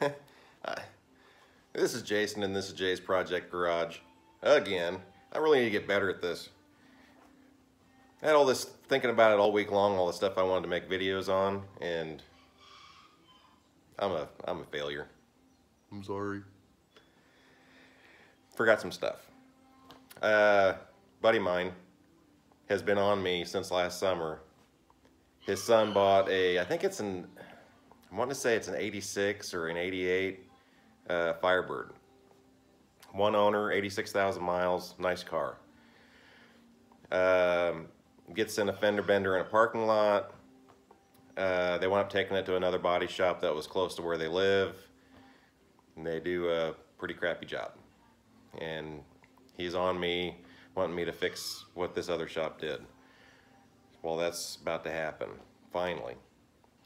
Hi. This is Jason and this is Jay's Project Garage. Again, I really need to get better at this. I had all this thinking about it all week long, all the stuff I wanted to make videos on, and I'm a I'm a failure. I'm sorry. Forgot some stuff. Uh, buddy mine has been on me since last summer. His son bought a, I think it's an, I want to say it's an 86 or an 88 uh, Firebird. One owner, 86,000 miles, nice car. Um, gets in a fender bender in a parking lot. Uh, they wound up taking it to another body shop that was close to where they live. And they do a pretty crappy job. And he's on me, wanting me to fix what this other shop did. Well, that's about to happen, finally.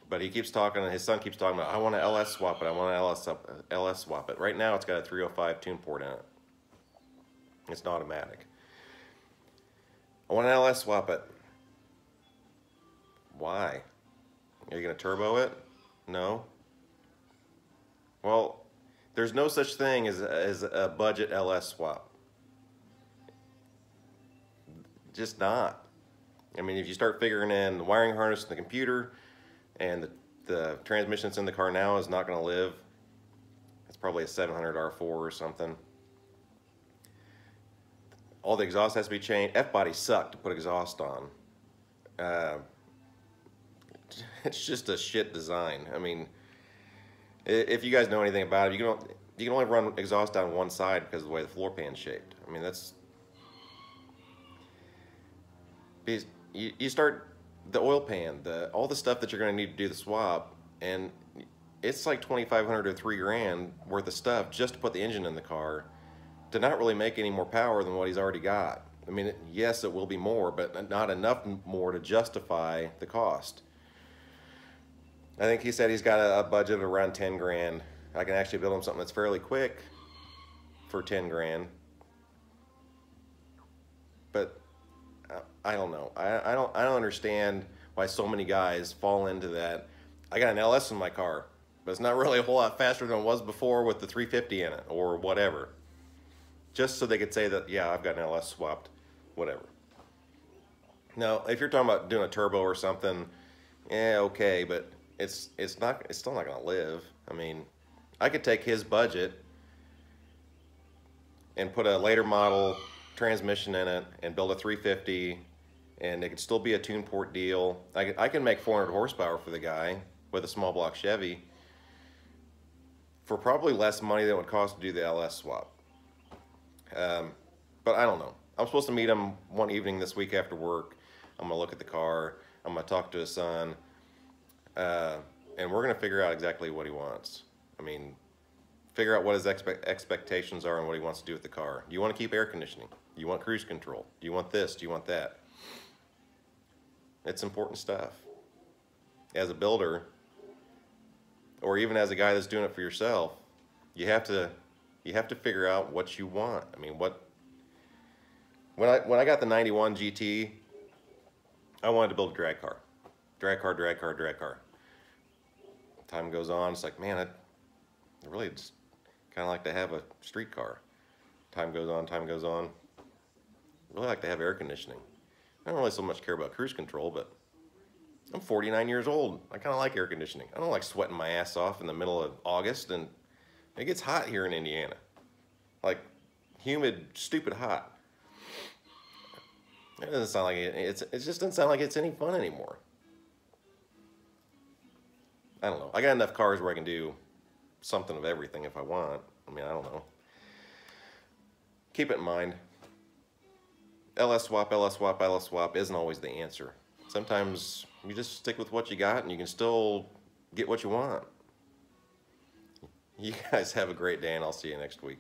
But he keeps talking, and his son keeps talking about, I want to LS swap it, I want to LS, up, uh, LS swap it. Right now, it's got a 305 tune port in it. It's an automatic. I want to LS swap it. Why? Are you going to turbo it? No. Well, there's no such thing as, as a budget LS swap. Just not. I mean, if you start figuring in the wiring harness and the computer and the, the transmission that's in the car now is not going to live, it's probably a 700 R4 or something. All the exhaust has to be changed. F-body suck to put exhaust on. Uh, it's just a shit design. I mean, if you guys know anything about it, you can you can only run exhaust down one side because of the way the floor pan's shaped. I mean, that's you, you start the oil pan, the all the stuff that you're going to need to do the swap, and it's like 2,500 or three grand worth of stuff just to put the engine in the car to not really make any more power than what he's already got. I mean, yes, it will be more, but not enough more to justify the cost. I think he said he's got a, a budget of around 10 grand. I can actually build him something that's fairly quick for 10 grand. I, don't know. I, I don't I don't understand why so many guys fall into that. I got an LS in my car, but it's not really a whole lot faster than it was before with the 350 in it or whatever. Just so they could say that, yeah, I've got an LS swapped, whatever. Now, if you're talking about doing a turbo or something, yeah, okay, but it's it's not it's still not gonna live. I mean, I could take his budget and put a later model transmission in it and build a 350 and it could still be a tune port deal. I can, I can make 400 horsepower for the guy with a small block Chevy for probably less money than it would cost to do the LS swap. Um, but I don't know. I'm supposed to meet him one evening this week after work. I'm gonna look at the car. I'm gonna talk to his son. Uh, and we're to figure out exactly what he wants. I mean, figure out what his expe expectations are and what he wants to do with the car. Do you want to keep air conditioning? Do you want cruise control? Do you want this? Do you want that? It's important stuff. As a builder, or even as a guy that's doing it for yourself, you have to you have to figure out what you want. I mean, what when I when I got the 91 GT, I wanted to build a drag car. Drag car, drag car, drag car time goes on, it's like, man, I, really just kind of like to have a street car. Time goes on, time goes on. I really like to have air conditioning. I don't really so much care about cruise control, but I'm 49 years old. I kind of like air conditioning. I don't like sweating my ass off in the middle of August, and it gets hot here in Indiana. Like, humid, stupid hot. It doesn't sound like it, it's, it just doesn't sound like it's any fun anymore. I don't know. I got enough cars where I can do something of everything if I want. I mean, I don't know. Keep it in mind. LS swap, LS swap, LS swap isn't always the answer. Sometimes you just stick with what you got and you can still get what you want. You guys have a great day and I'll see you next week.